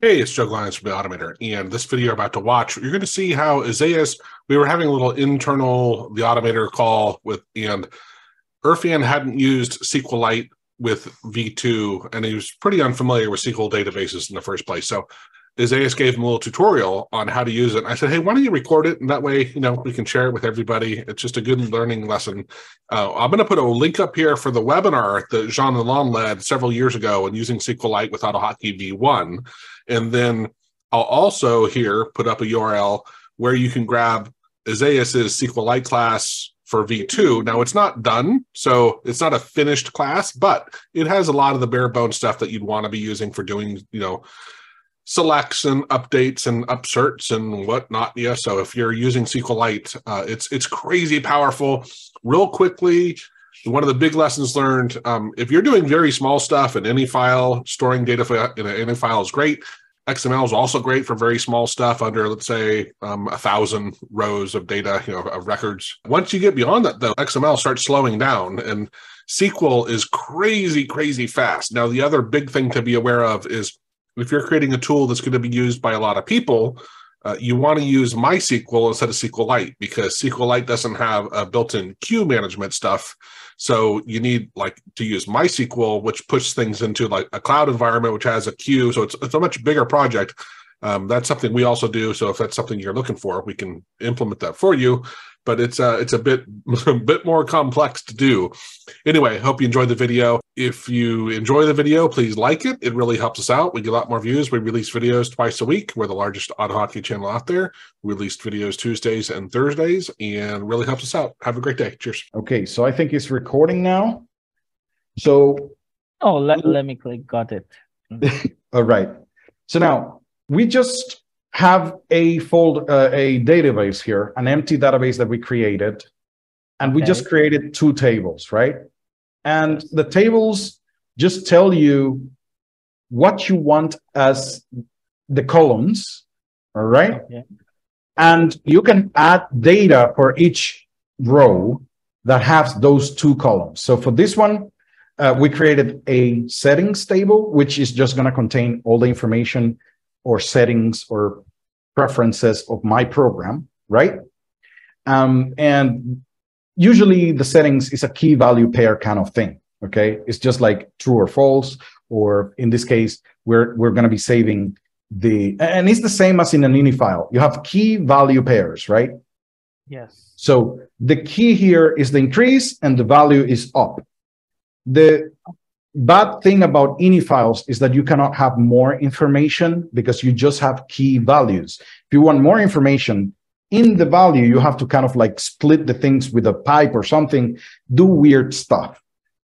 Hey, it's Joe Glines from the Automator, and this video you're about to watch, you're going to see how Isaias, we were having a little internal the Automator call with, and Irfan hadn't used SQLite with V2, and he was pretty unfamiliar with SQL databases in the first place. So Isaias gave him a little tutorial on how to use it. I said, hey, why don't you record it? And that way, you know, we can share it with everybody. It's just a good learning lesson. Uh, I'm going to put a link up here for the webinar that Jean Lalonde led several years ago and using SQLite with AutoHotkey V1. And then I'll also here put up a URL where you can grab Isaias's SQLite class for V2. Now it's not done, so it's not a finished class, but it has a lot of the bare bones stuff that you'd want to be using for doing, you know, selects and updates and upserts and whatnot. Yeah, so if you're using SQLite, uh, it's it's crazy powerful. Real quickly, one of the big lessons learned: um, if you're doing very small stuff in ini file, storing data in ini file is great. XML is also great for very small stuff under, let's say, um, a thousand rows of data, you know, of records. Once you get beyond that, though, XML starts slowing down, and SQL is crazy, crazy fast. Now, the other big thing to be aware of is if you're creating a tool that's going to be used by a lot of people, uh, you want to use MySQL instead of SQLite because SQLite doesn't have a built-in queue management stuff. So you need like to use MySQL, which puts things into like a cloud environment, which has a queue. So it's, it's a much bigger project. Um, that's something we also do. So if that's something you're looking for, we can implement that for you but it's uh, it's a bit a bit more complex to do. Anyway, hope you enjoyed the video. If you enjoy the video, please like it. It really helps us out. We get a lot more views. We release videos twice a week. We're the largest AutoHotkey channel out there. We release videos Tuesdays and Thursdays, and really helps us out. Have a great day. Cheers. Okay, so I think it's recording now. So, oh, let, let me click. Got it. All right. So now we just have a fold uh, a database here, an empty database that we created, and we okay. just created two tables, right? And the tables just tell you what you want as the columns, all right? Okay. And you can add data for each row that has those two columns. So for this one, uh, we created a settings table, which is just going to contain all the information or settings or preferences of my program, right? Um, and usually the settings is a key value pair kind of thing. Okay, it's just like true or false, or in this case, we're we're going to be saving the and it's the same as in an ini file. You have key value pairs, right? Yes. So the key here is the increase and the value is up. The bad thing about ini files is that you cannot have more information because you just have key values. If you want more information in the value, you have to kind of like split the things with a pipe or something, do weird stuff.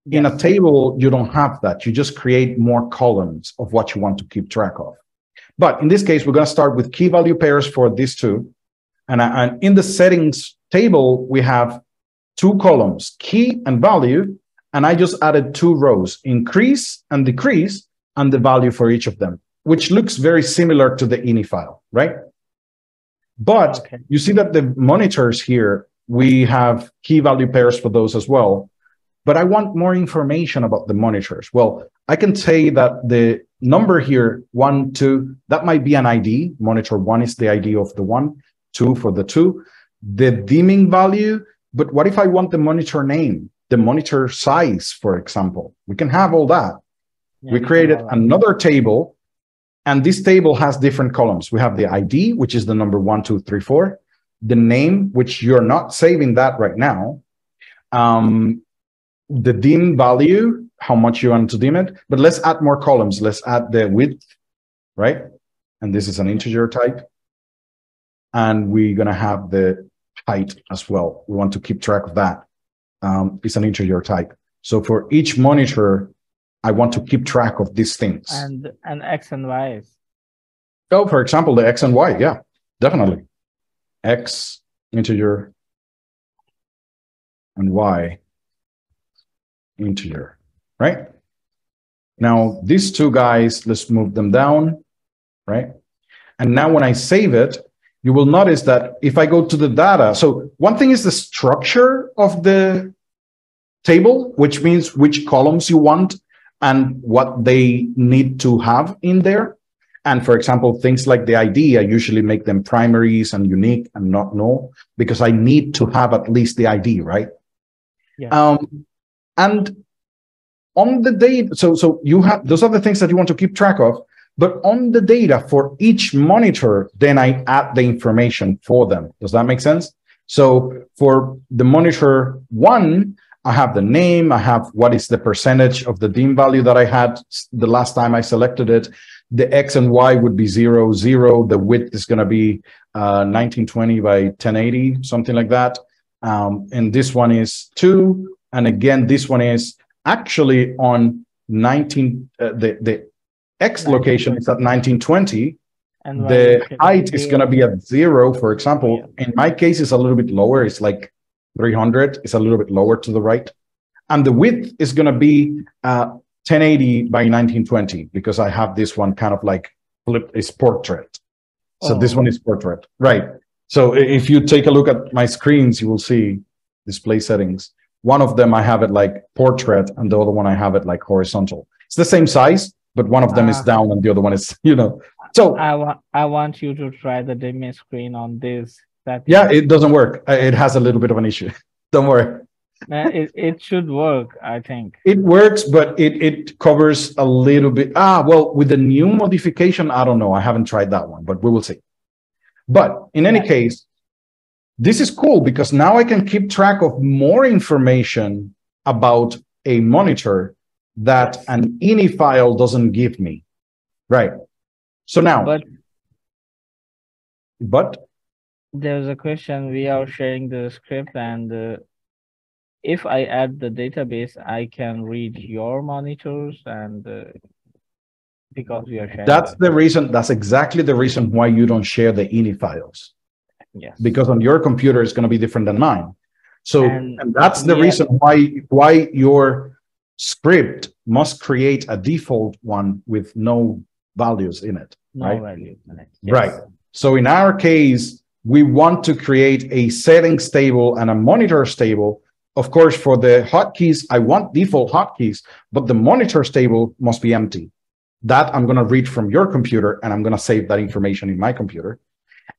Yes. In a table, you don't have that. You just create more columns of what you want to keep track of. But in this case, we're going to start with key value pairs for these two. And, and in the settings table, we have two columns, key and value, and I just added two rows, increase and decrease, and the value for each of them, which looks very similar to the ini file, right? But okay. you see that the monitors here, we have key value pairs for those as well. But I want more information about the monitors. Well, I can say that the number here, one, two, that might be an ID. Monitor one is the ID of the one, two for the two. The dimming value, but what if I want the monitor name? The monitor size, for example. We can have all that. Yeah, we created another table, and this table has different columns. We have the ID, which is the number one, two, three, four, the name, which you're not saving that right now, um, the dim value, how much you want to dim it. But let's add more columns. Let's add the width, right? And this is an integer type. And we're going to have the height as well. We want to keep track of that um, is an integer type. So for each monitor, I want to keep track of these things. And and x and y. Oh, for example, the x and y. Yeah, definitely. X integer and y integer, right? Now these two guys, let's move them down, right? And now when I save it, you will notice that if I go to the data, so one thing is the structure of the table, which means which columns you want and what they need to have in there. And for example, things like the ID, I usually make them primaries and unique and not null because I need to have at least the ID, right? Yeah. Um, and on the data, so so you have those are the things that you want to keep track of. But on the data for each monitor, then I add the information for them. Does that make sense? So for the monitor one, I have the name, I have what is the percentage of the dim value that I had the last time I selected it. The X and Y would be zero, zero. The width is going to be uh, 1920 by 1080, something like that. Um, and this one is two. And again, this one is actually on 19, uh, the, the X location is at 1920. And The height is going to be at zero, for example. Yeah. In my case, it's a little bit lower. It's like 300. It's a little bit lower to the right. And the width is going to be uh, 1080 by 1920 because I have this one kind of like flipped, is portrait. So this Oh. one is portrait, right? So if you take a look at my screens, you will see display settings. One of them I have it like portrait, and the other one I have it like horizontal. It's the same size, but one of them is Ah. down and the other one is, you know. So I want I want you to try the dimming screen on this. That yeah, it doesn't work. Uh, It has a little bit of an issue. Don't worry. Uh, it, it should work, I think. It works, but it it covers a little bit. Ah, well, with the new modification, I don't know. I haven't tried that one, but we will see. But in any Yeah. case, this is cool because now I can keep track of more information about a monitor that an ini file doesn't give me. Right. So now, But but there's a question. We are sharing the script, and uh, if I add the database, I can read your monitors, and uh, because we are sharing. that's the- reason, that's exactly the reason why you don't share the ini files. yes. because on your computer it's going to be different than mine. So, And- and, that's the yeah. reason why why your script must create a default one with no values in it. no right? value in it. Right. So in our case, we want to create a settings table and a monitor table. Of course, for the hotkeys, I want default hotkeys, but the monitor table must be empty. That I'm going to read from your computer and I'm going to save that information in my computer.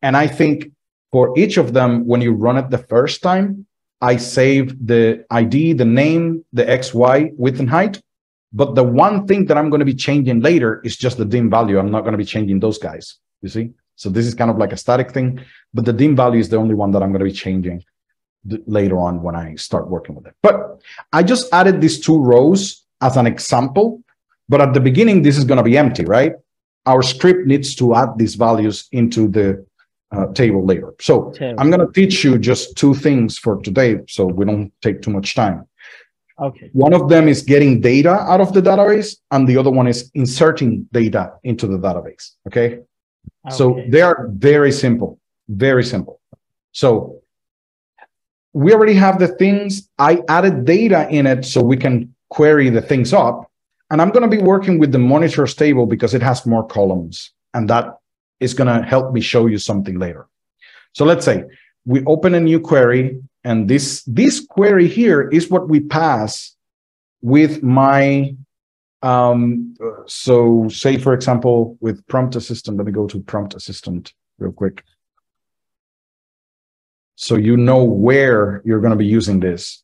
And I think for each of them, when you run it the first time, I save the ID, the name, the XY width and height. But the one thing that I'm going to be changing later is just the dim value. I'm not going to be changing those guys. You see? So this is kind of like a static thing, but the dim value is the only one that I'm going to be changing later on when I start working with it. But I just added these two rows as an example, but at the beginning, this is going to be empty, right? Our script needs to add these values into the uh, table later. So. I'm going to teach you just two things for today, so we don't take too much time. Okay. One of them is getting data out of the database, and the other one is inserting data into the database. Okay. So they are very simple, very simple. So we already have the things. I added data in it so we can query the things up. And I'm going to be working with the monitors table because it has more columns. And that is going to help me show you something later. So let's say we open a new query and this, this query here is what we pass with my um, so say, for example, with prompt assistant, let me go to prompt assistant real quick. So you know where you're going to be using this.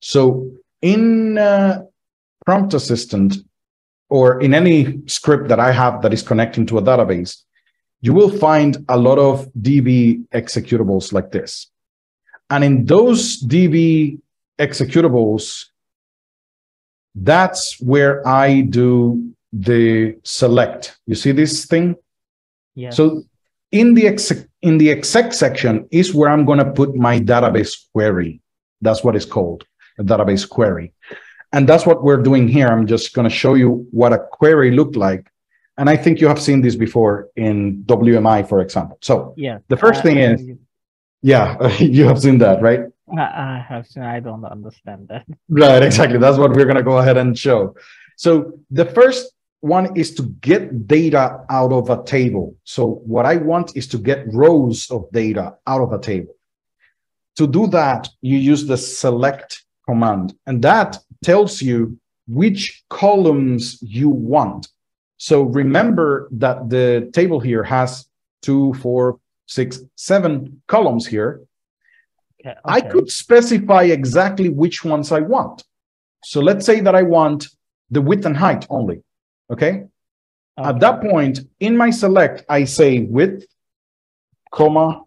So in uh, prompt assistant or in any script that I have that is connecting to a database, you will find a lot of DB executables like this. And in those DB executables, that's where I do the select. You see this thing? Yes. So in the exec, in the exec section is where I'm going to put my database query. That's what it's called, a database query. And that's what we're doing here. I'm just going to show you what a query looked like. And I think you have seen this before in WMI, for example. So yeah. the first I- thing uh, is- yeah, you have seen that, right? I, I have seen. I don't understand that. Right, exactly. That's what we're going to go ahead and show. So the first one is to get data out of a table. So what I want is to get rows of data out of a table. To do that, you use the select command, and that tells you which columns you want. So remember that the table here has two, four, six, seven columns here. Okay, I could specify exactly which ones I want. So let's say that I want the width and height only. Okay. At that point, in my select, I say width, comma,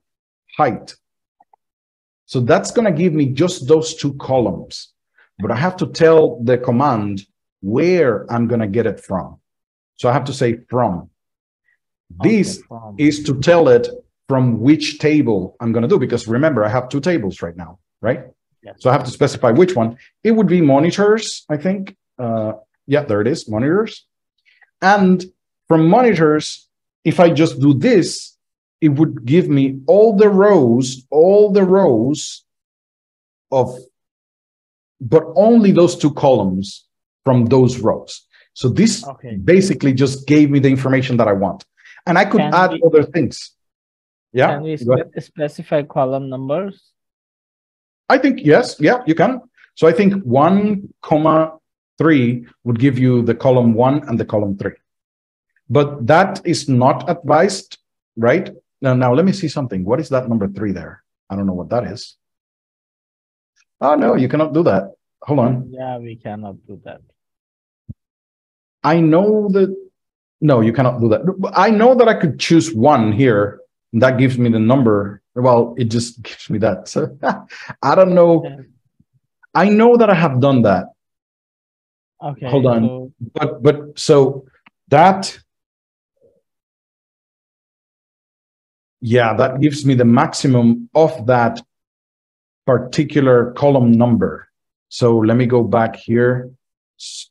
height. So that's going to give me just those two columns. But I have to tell the command where I'm going to get it from. So I have to say from. Okay, This from- is to tell it from which table I'm going to do, because remember, I have two tables right now, right? Yes. So I have to specify which one. It would be monitors, I think. Uh, yeah, there it is, monitors. And from monitors, if I just do this, it would give me all the rows, all the rows of, but only those two columns from those rows. So this Okay. basically just gave me the information that I want. And I could Can add we- other things. Yeah. Can we spe- specify column numbers? I think yes, yeah, you can. So I think one comma three would give you the column one and the column three. But that is not advised, right? Now, now let me see something. What is that number three there? I don't know what that is. Oh no, you cannot do that. Hold on. Yeah, we cannot do that. I know that no, you cannot do that. I know that I could choose one here. and That gives me the number. Well, it just gives me that. So I don't know. Yeah. I know that I have done that. Okay. Hold on. so- But but so that yeah, that gives me the maximum of that particular column number. So let me go back here.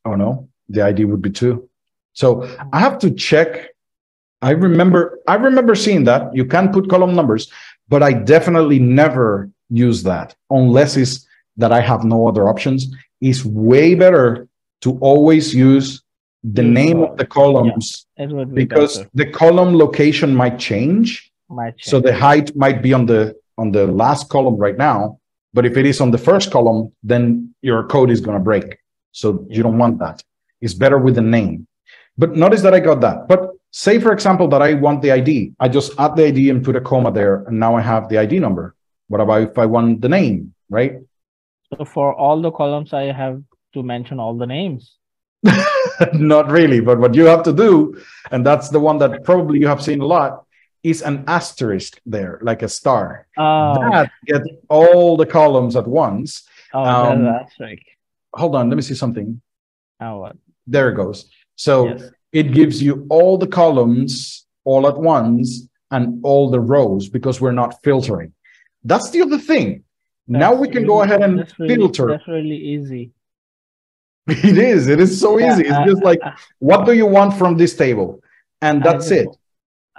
Oh no, the ID would be two. So I have to check. I remember I remember seeing that. You can put column numbers, but I definitely never use that unless it's that I have no other options. It's way better to always use the name of the columns would be because better. the column location might change. Might So the height might be on the on the last column right now, but if it is on the first column, then your code is going to break. So you don't want that. It's better with the name. But notice that I got that. But say for example that I want the ID, I just add the ID and put a comma there, and now I have the ID number. What about if I want the name, right? So for all the columns, I have to mention all the names. Not really, but what you have to do, and that's the one that probably you have seen a lot, is an asterisk there, like a star. Oh, That get all the columns at once. oh, um, that's right. Hold on, let me see something. Oh, what? There it goes. So Yes. it gives you all the columns all at once and all the rows because we're not filtering. That's the other thing. now we can go ahead and that's really- filter. That's really easy. It is. It is so Yeah, easy. It's I- just like, what do you want from this table? And that's it.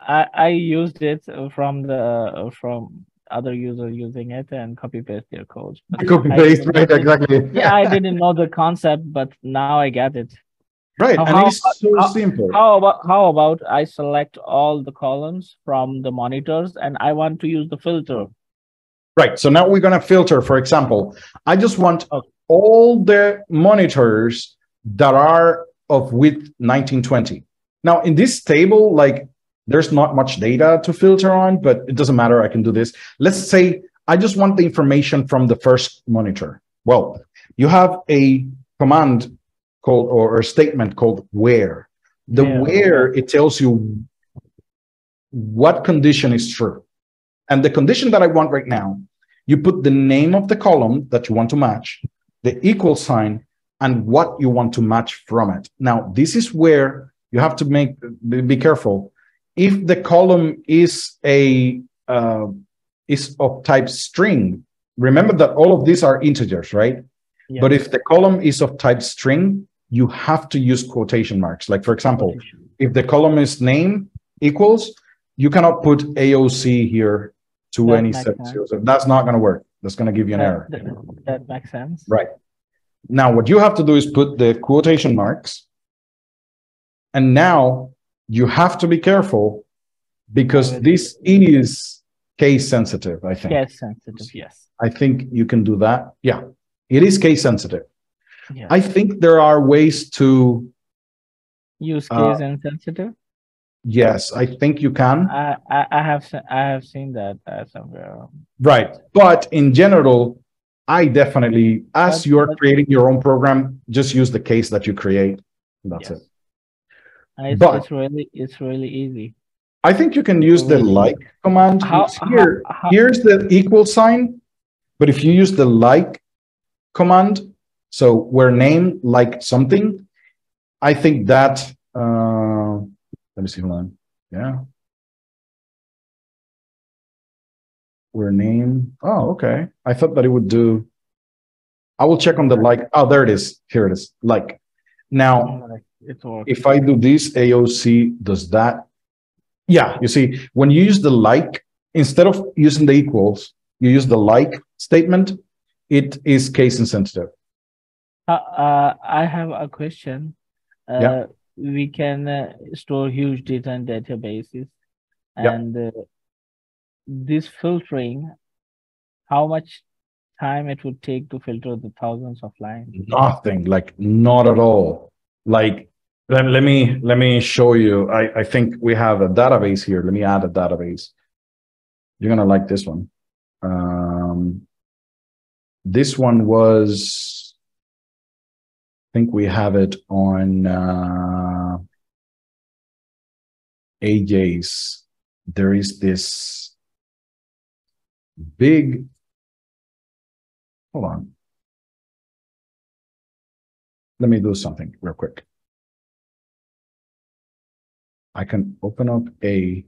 I I used it from the uh, from other user using it and copy paste their code. But copy paste, right? Exactly. Yeah, I didn't know the concept, but now I get it. Right. How- And it's so how- simple. How about how about I select all the columns from the monitors and I want to use the filter. Right. So now we're going to filter, for example, I just want Okay. all the monitors that are of width 1920. Now, in this table, like there's not much data to filter on, but it doesn't matter. I can do this. Let's say I just want the information from the first monitor. Well, you have a command called or a statement called where. The Yeah. where it tells you what condition is true. And the condition that I want right now, you put the name of the column that you want to match, the equal sign, and what you want to match from it. Now, this is where you have to make be be careful. If the column is a uh, is of type string, remember that all of these are integers, right? Yeah. But if the column is of type string, you have to use quotation marks. Like for example, if the column is name equals, you cannot put AOC here to That any set. So that's not going to work. That's going to give you an that, error. that- that makes sense. Right. Now, what you have to do is put the quotation marks. And now you have to be careful because this is case sensitive, I think. Yes, sensitive. Yes. I think you can do that. Yeah, it is case sensitive. Yeah. I think there are ways to Use Uh, case insensitive. Yes, I think you can. I, I I have I have seen that uh, somewhere. Right. But in general, I definitely, as But- you're creating your own program, just use the case that you create. That's Yes. it. Uh, It's, But- it's really it's really easy. I think you can use the like command. How- Here, how- how- here's the equal sign. But if you use the like command, so where name like something, I think that, uh, let me see, hold on. Yeah. Where name, oh, okay. I thought that it would do. I will check on the like. Oh, there it is. Here it is. Like. Now, It works. if I do this, AOC does that. Yeah, you see, when you use the like, instead of using the equals, you use the like statement, it is case insensitive. Uh, uh, I have a question. Uh, Yeah. We can uh, store huge data in databases, Yeah. and uh, this filtering, how much time it would take to filter the thousands of lines? Nothing, like not at all. Like, let, let me let me show you. I, I think we have a database here. Let me add a database. You're gonna like this one. Um, this one was I think we have it on uh, AJ's. There is this big. Hold on. Let me do something real quick. I can open up a.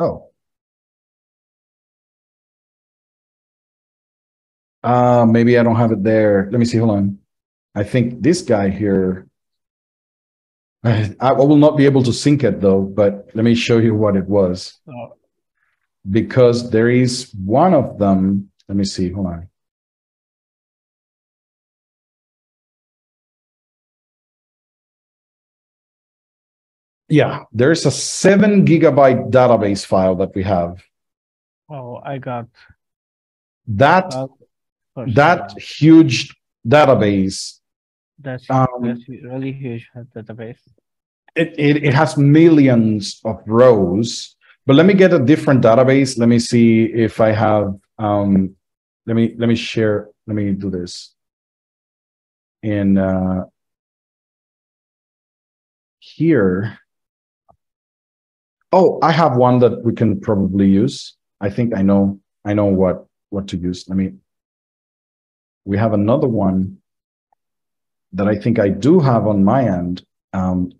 Oh. Uh, maybe I don't have it there. Let me see. Hold on. I think this guy here. I, I will not be able to sync it though, but let me show you what it was So because there is one of them. Let me see. Hold on. Yeah, there's a seven gigabyte database file that we have. Oh, I got That uh, that huge database That's um, that's really huge database. it, it, it has millions of rows but let me get a different database let me see if i have um let me let me share let me do this in uh here oh i have one that we can probably use i think i know i know what what to use let me we have another one that i think i do have on my end um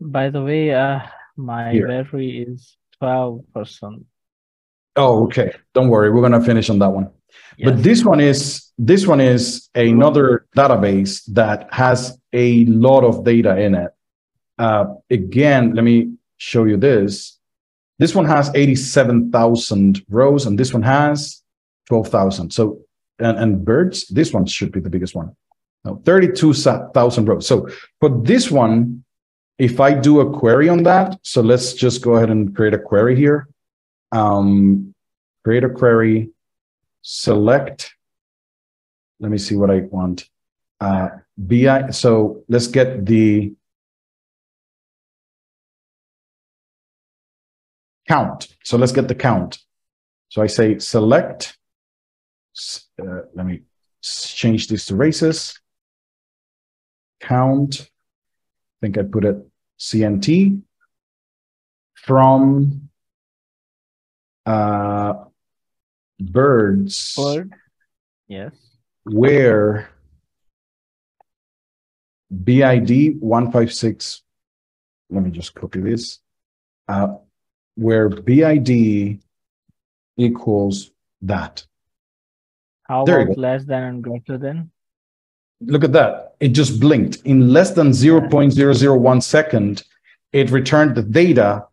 By the way, uh, my Here. battery is twelve percent. Oh, okay. Don't worry. We're gonna finish on that one. But this one is this one is another database that has a lot of data in it. Uh, again, let me show you this. This one has 87,000 rows and this one has 12,000. So, and, and birds, this one should be the biggest one. No, 32,000 rows. So for this one, if I do a query on that, so let's just go ahead and create a query here. Um, create a query, select, let me see what I want. Uh, BI, so let's get the count. So let's get the count. So I say select, uh, let me change this to races. Count, I think I put it CNT from uh, birds Bird. Yes. where BID 156, let me just copy this, uh, where BID equals that. How There about less than and greater than? Look at that. It just blinked. In less than 0.001 second, it returned the data,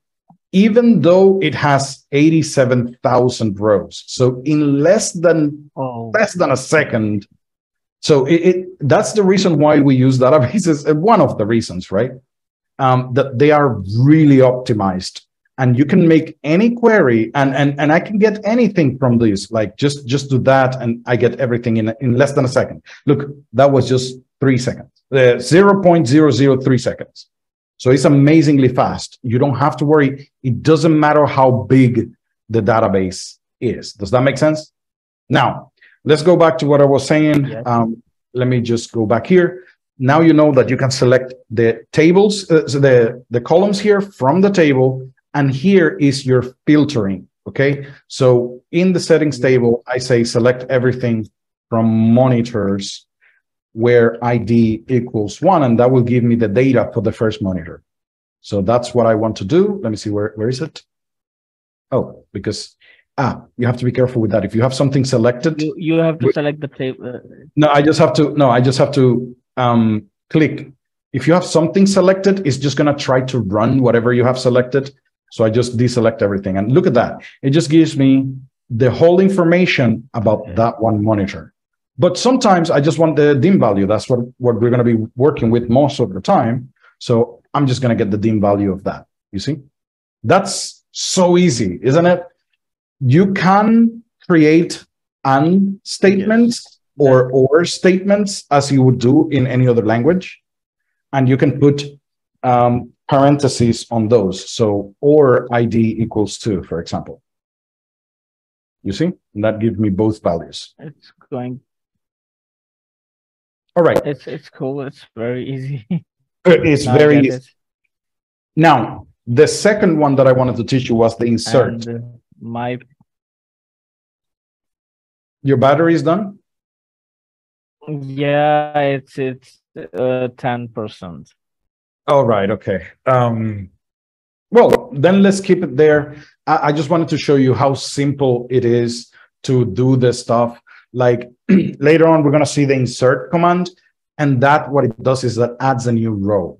even though it has 87,000 rows. So in less than Oh, less than a second. So it, it that's the reason why we use databases. One of the reasons, right? Um, that they are really optimized. And you can make any query and and and I can get anything from this like just just do that and I get everything in in less than a second. Look that was just 3 seconds. Uh, 0.003 seconds. So it's amazingly fast. You don't have to worry. It doesn't matter how big the database is. Does that make sense? Now let's go back to what I was saying. Yes. um, let me just go back here. Now you know that you can select the tables uh, so the the columns here from the table and here is your filtering okay so in the settings table i say select everything from monitors where id equals one and that will give me the data for the first monitor so that's what i want to do let me see where where is it oh because ah you have to be careful with that if you have something selected You, you have to select the table. no, I just have to, no, I just have to um, click. If you have something selected, it's just going to try to run whatever you have selected. So I just deselect everything. And look at that. It just gives me the whole information about that one monitor. But sometimes I just want the dim value. That's what, what we're going to be working with most of the time. So I'm just going to get the dim value of that. You see? That's so easy, isn't it? You can create and statements or or statements as you would do in any other language and you can put um, parentheses on those so or id equals two for example you see and that gives me both values It's going. all right It's it's cool. It's very easy. it's Now very easy. it. now the second one that i wanted to teach you was the insert And, uh, my your battery is done yeah, it's it's uh ten percent. All right. Okay. Um, well, then let's keep it there. I, I just wanted to show you how simple it is to do this stuff. Like later on, we're going to see the insert command. And that what it does is that adds a new row.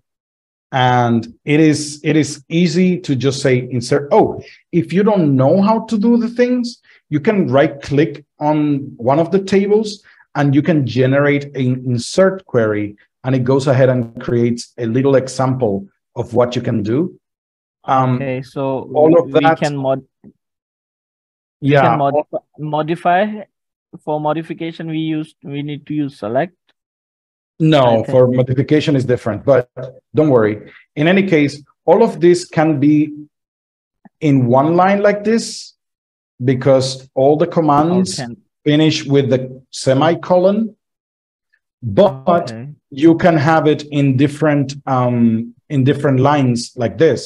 And it is it is easy to just say insert. Oh, if you don't know how to do the things, you can right click on one of the tables and you can generate an insert query and it goes ahead and creates a little example of what you can do. Um, Okay, so all of we that- can mod yeah, can modify, modify for modification we use we need to use select. no, Okay. for modification is different, but don't worry. In any case, all of this can be in one line like this because all the commands can- finish with the semicolon, but okay. You can have it in different um in different lines like this.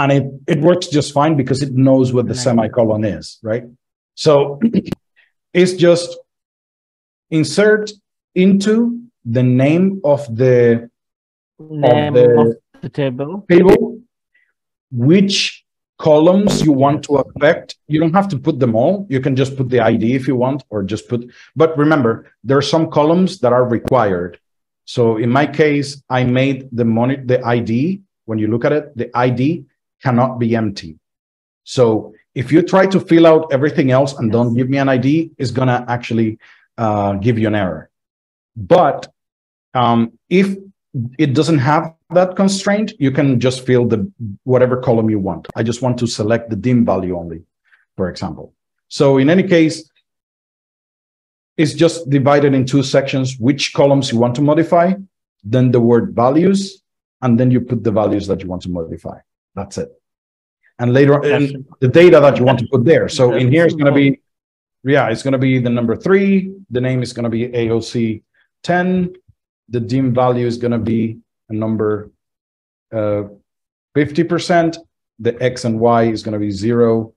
And it it works just fine because it knows what the Nice. semicolon is right? So it's just insert into the name of the name the- of the table. table which columns you want to affect. You don't have to put them all. You can just put the id if you want or just put but remember there are some columns that are required so in my case i made the money the id when you look at it the id cannot be empty so if you try to fill out everything else and don't give me an id it's going to actually uh, give you an error but um, if it doesn't have that constraint, you can just fill the whatever column you want. I just want to select the dim value only, for example. So in any case, it's just divided in two sections, which columns you want to modify, then the word values, and then you put the values that you want to modify. That's it. And later on, and the data that you want to put there. So in here, it's going to be, yeah, it's going to be the number three. The name is going to be AOC 10. The dim value is going to be a number uh, 50%. The X and Y is going to be zero,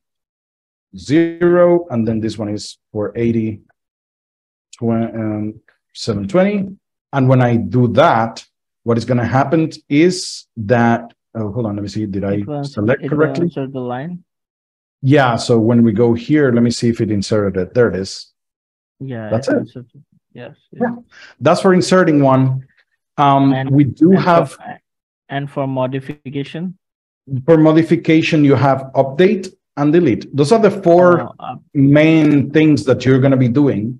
zero. And then this one is for 80, 20, um, 720. And when I do that, what is going to happen is that, oh, hold on, let me see. Did I will- select correctly? insert the line. Yeah. So when we go here, let me see if it inserted it. There it is. Yeah. That's it Yes. Yeah. That's for inserting one. Um, And- we do And for- have and for modification. for modification, you have update and delete. Those are the four uh, uh, main things that you're going to be doing.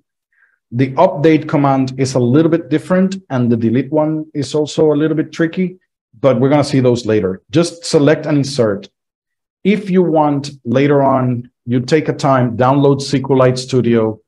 The update command is a little bit different, and the delete one is also a little bit tricky, but we're going to see those later. Just select and insert. if you want later on, you take a time, download SQLite Studio,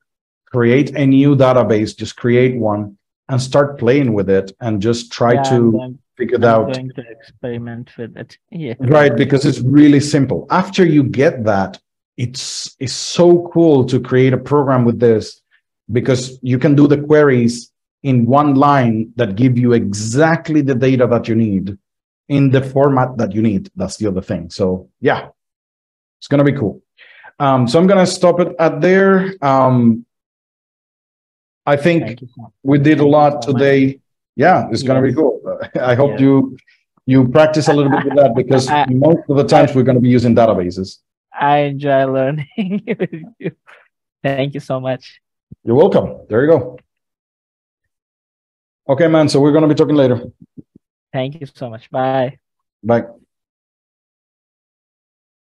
create a new database, just create one and start playing with it and just try Yeah, to figure it I'm out. going to experiment with it. Yeah. Right, because it's really simple. After you get that, it's it's so cool to create a program with this because you can do the queries in one line that give you exactly the data that you need in the format that you need. That's the other thing. So yeah, it's gonna be cool. Um, so I'm gonna stop it at there. Um, I think we did a lot today. Yeah, it's gonna be cool. I hope Yes. you you practice a little bit with that because most of the times we're gonna be using databases. I enjoy learning with you. Thank you so much. You're welcome. There you go. Okay, man. So we're gonna be talking later. Thank you so much. Bye. Bye.